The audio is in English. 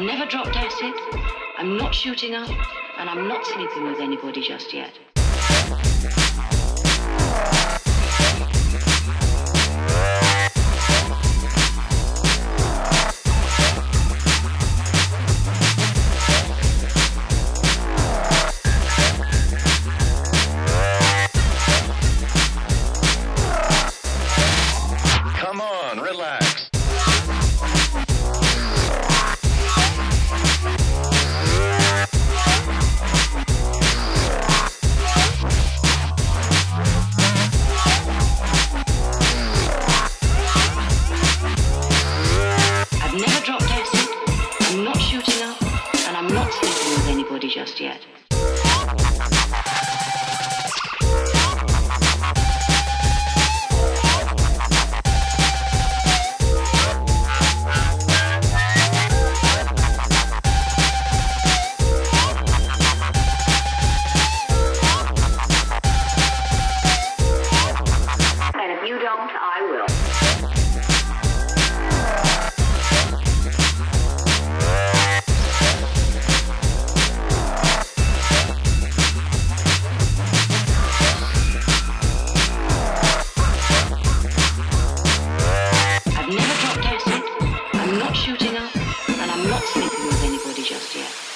I've never dropped acid. I'm not shooting up, and I'm not sleeping with anybody just yet. Sleeping with anybody just yet.